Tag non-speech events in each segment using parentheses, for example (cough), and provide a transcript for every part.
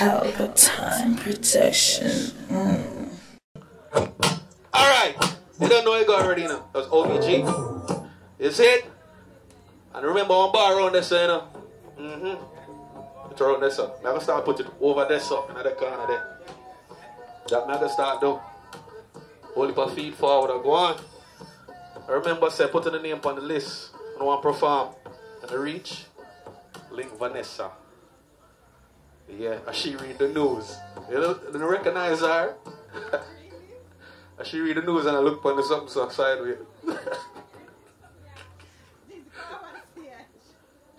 Pelpa Time protection. Mm. Alright. You don't know it got already now. That's OBG. You see it? And remember one bar around this, you know. Mm-hmm. Around this up. I'm gonna start put it over this up in the corner there. That I'm gonna start though. Hold up feet forward go on. I remember say putting the name on the list. Want to perform. And I reach. Link Vanessa. Yeah, she read the news. You know, you recognize her? (laughs) she read the news and I look on the something so sideways. (laughs)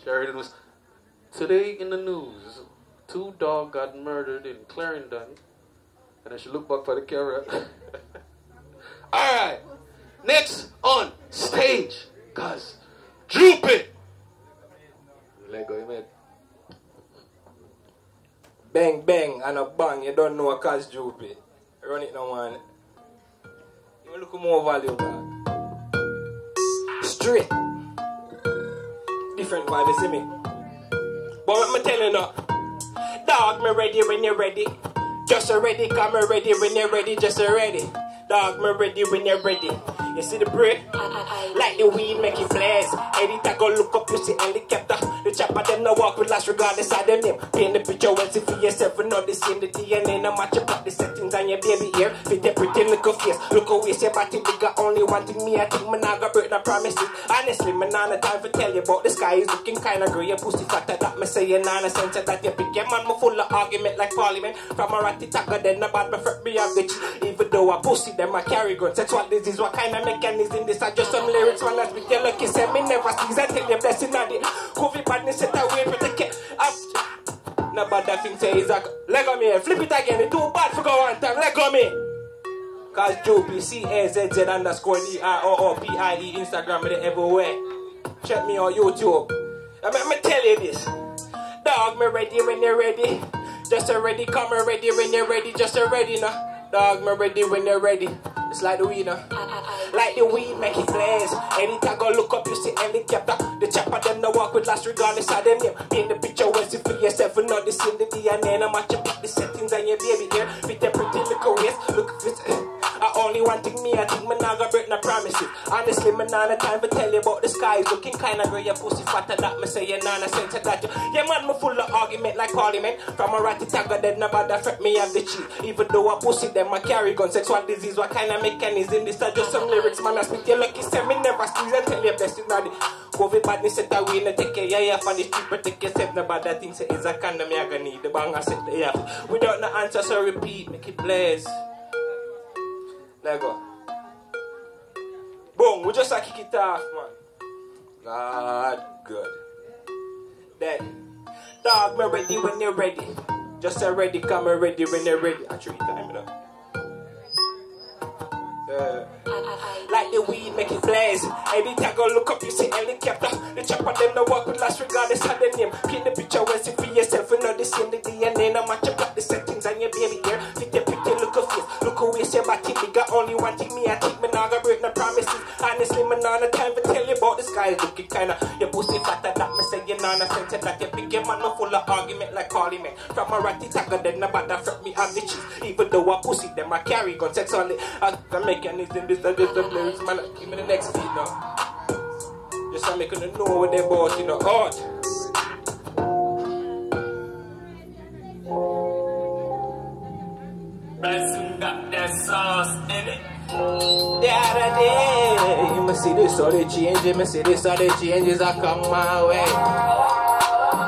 she read the news. Today in the news, two dogs got murdered in Clarendon. And then she looked back for the camera. (laughs) Alright. Next on stage. Cause droop it. Let go, man. Bang bang and a bang, you don't know a Cazz Droopie. Run it now one. You look more valuable. man. Straight. Different vibe, you see me? But let me tell you. Dog, me ready when you're ready. Just ready, come ready when you're ready, just ready. Dog, me ready when you're ready. You see the bread? Like the weed make it blaze. Anytime go look up, you see helicopter. The chopper them no walk with last regardless of them name. Paint the picture well, see for yourself and know the same the DNA. No match up the settings on your baby ear. Fit the pretty little face. Look away, say body bigger. Only one thing me, I think me nah got break no promises. Honestly, me nah no time for tell you about the sky is looking kinda grey. Your pussy fatter that me say you nah no sense that you pick. Your man me full of argument like parliament. From a ratty tagger, then about me fret me have the cheat. Though I pussy them I carry guns. Sexual disease, what kind of mechanism this? I just some lyrics, man. That's with your lucky. Say me never sees. I tell you blessing on it. COVID badness set away, protect it. Up. No bad that thing say is like, leg on me, flip it again. It's too bad for go one time. let go me. Cazz Droopie, C-A-Z-Z underscore D-I-O-O-P-I-E, Instagram, it everywhere. Check me on YouTube. I'm gonna tell you this. Dog, me ready when you're ready. Just a ready, come ready when you're ready. Just a ready now. Dog, me ready when you're ready. It's like the weed, now. Like the weed, make it blaze. Anytime go look up, you see helicopter. The chopper, them no walk with last regardless of them name. In the picture, well, see for yourself and not the same the DNA. Settings on your baby Honestly, me nah no time to tell you about the skies looking kinda grey. Your pussy fatter that me say you nah no sense of that. Yeah, man, me full of argument like parliament. From a ratty tagger, dead nobody fret me have the cheat. Even though I pussy them, I carry gun. Sexual disease, what kind of mechanism? This are just some lyrics, man. I speak your lucky, me never see and tell you blessed not the COVID badness set away, no take care, yeah, yeah, for the street, protect yourself, no bad that thing say is a condom, you gonna need the bang, I said, yeah. Without no answer, so repeat, make it blaze. Let go. Boom, we just like kick it off, man. God, good. Then, dog, me ready when you're ready. Just say ready, come me ready when you're ready. Actually, time, know. Yeah. Like the weed, make it blaze. Every time go look up, you see helicopter. The chopper, them no walk with last regardless of the name. Paint the picture, well, see for yourself, you know the same the DNA. No match up the settings on your baby here. Fit your pretty look of face. Look away, say my team, got only one thing me, I No time to tell you about this guy looking kinda. Your pussy fatter that me say you nah no sense that you pick your man no full of argument like parliament. From a ratty tagger, then nobody fret me on the cheese. Even though I pussy them, I carry gun sex only. I can make anything, this is just the lyrics, man. Give me the next beat now. Just to make you know what they about, you know, hard. See this all the changes, me see this all the changes that come my way.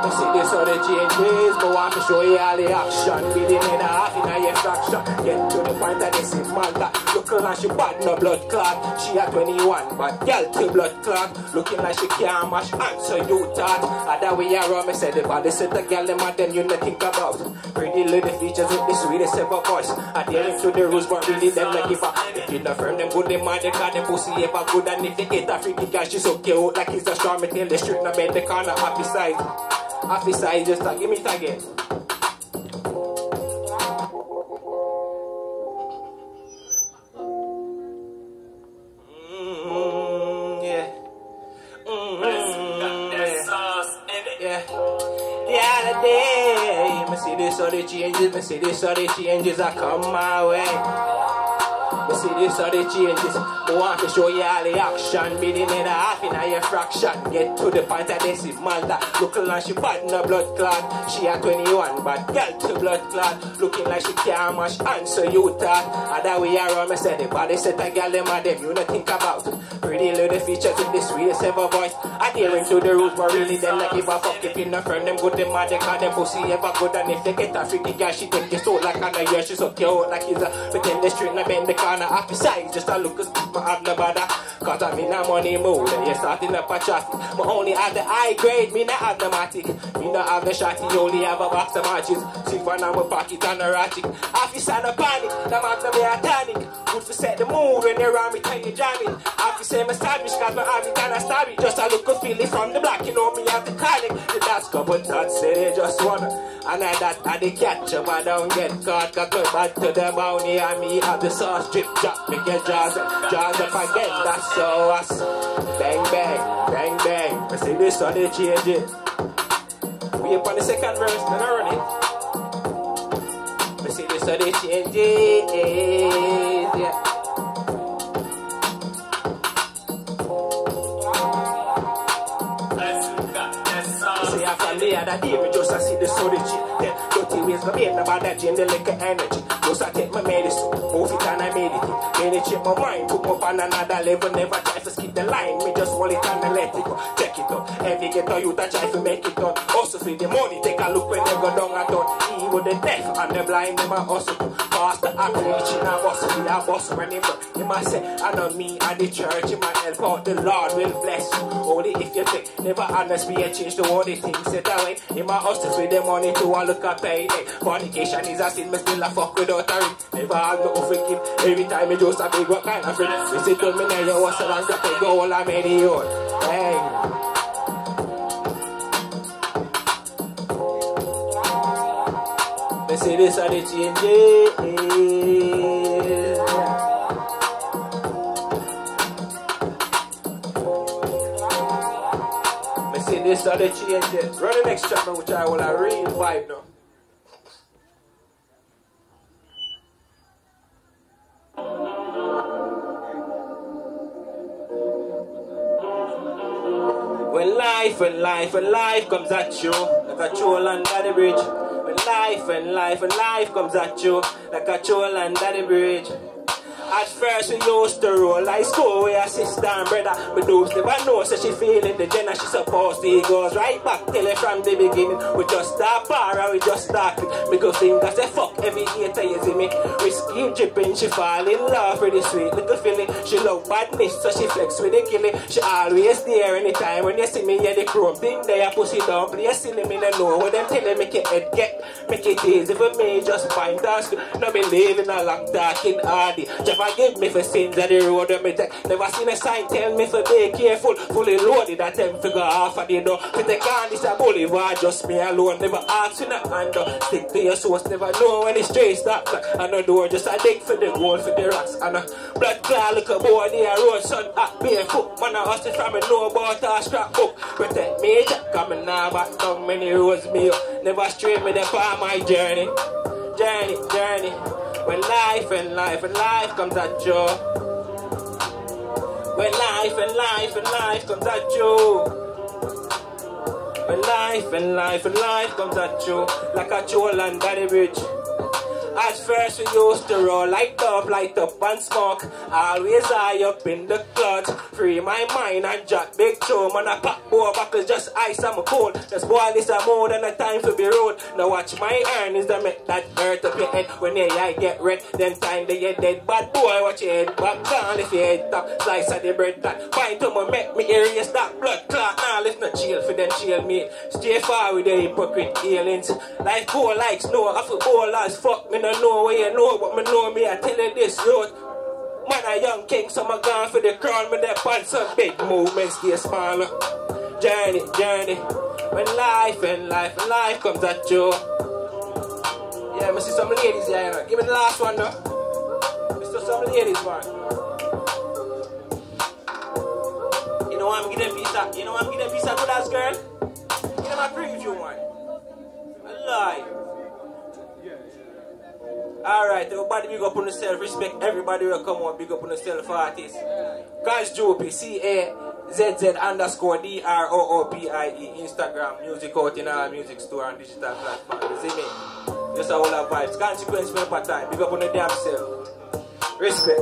Me see this all the changes, but want me show you all the action. Feeling in a half in a your fraction. Get to the point that this is Malta. Looking like she bad no blood clot. She at 21, but girl till blood clot. Looking like she can't mash answer you thought. That way around me said the body said the girl them and them you not think about. Pretty little features with the sweetest ever voice. Adhering to the rules, but really them not give up. If you not firm them good, them man they call them pussy ever good. And if they get a freaky girl, she so cute like it's a straw. Me the street, no bed the corner happy side. Happy side, just uh, give me it again. That see this all the changes, me see this all the changes I come my way. You see this are the changes. I want to show you all the action. Bidding in a half in a fraction. Get to the point of this is Malta. Looking like she bad a blood clot. She a 21, but girl to blood clot. Looking like she can't answer you thought. That way around me said the body set a girl them and them you not think about. Pretty little features with the sweetest ever voice. I dare into the rules, but really them not give a fuck if you not friend them good them mad they them pussy ever good and if they get a freaky girl she take your soul like on a year she suck you out like he's a pretend the street and bend the corner off the side just a look as my have no bother. Cause I'm in a money mood and you're starting up a traffic but only have the high grade me not have the matic. Me not have the shotty only have a box of matches. See for now my pocket and erratic you sign a panic the man me a tonic good to set the mood when you're around me? Tell you jamming you say my stylish cause my it and I stab it. Just a look a feel it from the black you know me have the conic the last couple thoughts say they just wanna. And I that I the catch up I don't get caught. Got go back to the bounty and me have the sauce drip drop me get jaws jaws up again that's so us bang bang bang bang. I see this on the change it. We up on the second verse then I run it. I see this on the change it I from the day, me just a see the chip. Then, dirty ways, my baby, about that gin, the liquor energy. Just I take my medicine, move it and I meditate. It my mind, put up on another level. Never try to skip the line, me just hold it and I let it go. Check it out, every ghetto youth I try to make it done. Also for the money, take a look when they go down and done. Evil the deaf and the blind, them a hustle. Pass the act, reaching a bus, we a bus running, but you must say, I know me and the church, you my help out, the Lord will bless you. Only if you think, never honest, be a change to all the things set away. In my hustle for the money to all look at pay. Hey, fornication is a sin, me still a fuck without a ring. Never have no forgive. Every time me just a big what kind of friend. We sit to me now, you was a long and go all I made it out. Hey. See this are the changes. Me see this are the changes. Run the next chapter, which I will a real now. When life and life and life comes at you like a troll under the bridge. Life and life and life comes at you like a troll under the bridge. At first we used to roll like school with her sister and brother But those never know so she feeling the gender she supposed to. It goes right back till it from the beginning. We just start bar and we just start it. Make her fingers say fuck every hater you see me. Keep dripping she fall in love with the sweet little feeling She love badness so she flex with the killing She always there anytime when you see me. Yeah the chrome thing there pussy down play silly me no know what them telling make your head get Make it easy for me. Just find us. No believe in a long dark in hardy Just give me for sins of the road when me take. Never seen a sign tell me for be careful. Fully loaded at them figure half of the door. For take on this a boulevard just me alone. Never ask in a hand though. Stick to your source never know when the straight stop. And no door just a dig for the gold for the rocks And a blood clot look a boy there road son at barefoot. Man I hustle from me know about a scrapbook. Protect me jack coming now back down many roads me up. Never stray me there for my journey. Journey, journey when life and life and life comes at you. When life and life and life comes at you. When life and life and life comes at you like a troll and the bridge. At first we used to roll light up, light up and smoke. Always high up in the clutch. Free my mind and jack big show. Man, I pop more buckles, just ice I'm cold. Just boil this a more than a time for be road. Now watch my earnings that make that hurt up your head. When your eye get red, then time that you dead. Bad boy, watch your head back down if your head top. Slice of the bread that fine to me, make me area stop blood clot. Now let's not chill for them chill me. Stay far with the hypocrite aliens. Life poor like snow, I feel ball as fuck me no know where you know, but me know me, I tell you this, road. Man, a young king, so I'm gone for the crown, me that on some big movements, get smaller. Journey, journey. When life and life and life comes at you. Yeah, me see some ladies here, know. Give me the last one, though. Me see some ladies, man. You know I'm getting a of, you know I'm getting a of good ass girl? You know my preview, man. Alive. Alright, everybody big up on yourself. Respect everybody will come on, big up on yourself artists. Guys, Joopy, C-A-Z-Z underscore D-R-O-O-P-I-E, Instagram, music out in our music store and digital platform. You see me? Just all our vibes. Consequence member time. Big up on the damn self. Respect.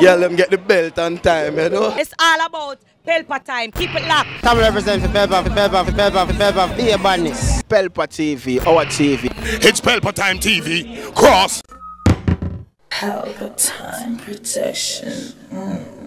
Yeah, let them get the belt on time, you know. It's all about Pelpa time. Keep it locked. Come represent for Pelpa, for Pelpa, for Pelpa, for Pelpa. Be a badness. Pelpa TV, our TV. It's Pelpa Time TV. Cross. Pelpa Time Protection. Mm.